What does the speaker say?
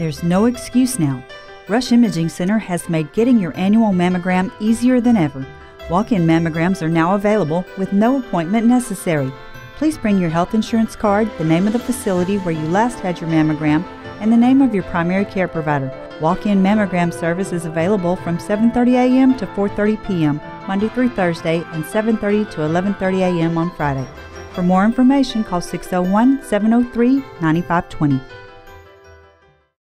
There's no excuse now. Rush Imaging Center has made getting your annual mammogram easier than ever. Walk in mammograms are now available with no appointment necessary. Please bring your health insurance card, the name of the facility where you last had your mammogram, and the name of your primary care provider. Walk-in mammogram service is available from 7:30 a.m. to 4:30 p.m. Monday through Thursday and 7:30 to 11:30 a.m. on Friday. For more information, call 601-703-9520.